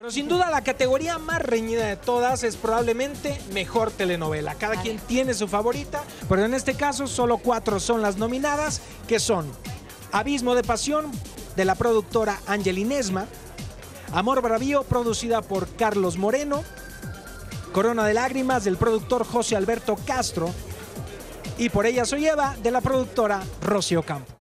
Pero sin duda la categoría más reñida de todas es probablemente mejor telenovela. Cada quien tiene su favorita, pero en este caso solo cuatro son las nominadas, que son Abismo de Pasión de la productora Angelinesma, Amor Bravío producida por Carlos Moreno, Corona de Lágrimas del productor José Alberto Castro y Por ella soy Eva de la productora Rocío Campo.